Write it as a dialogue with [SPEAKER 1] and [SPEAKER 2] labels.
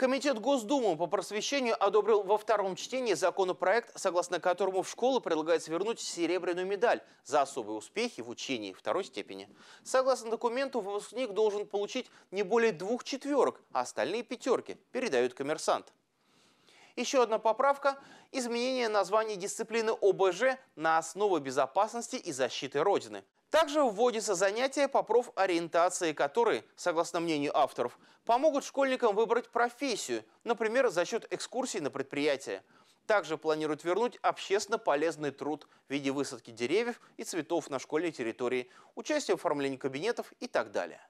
[SPEAKER 1] Комитет Госдумы по просвещению одобрил во втором чтении законопроект, согласно которому в школы предлагается вернуть серебряную медаль за особые успехи в учении второй степени. Согласно документу, выпускник должен получить не более двух четверок, а остальные пятерки, передают коммерсант. Еще одна поправка – изменение названия дисциплины ОБЖ на основы безопасности и защиты Родины. Также вводится занятие по профориентации, которые, согласно мнению авторов, помогут школьникам выбрать профессию, например, за счет экскурсий на предприятие. Также планируют вернуть общественно полезный труд в виде высадки деревьев и цветов на школьной территории, участие в оформлении кабинетов и так далее.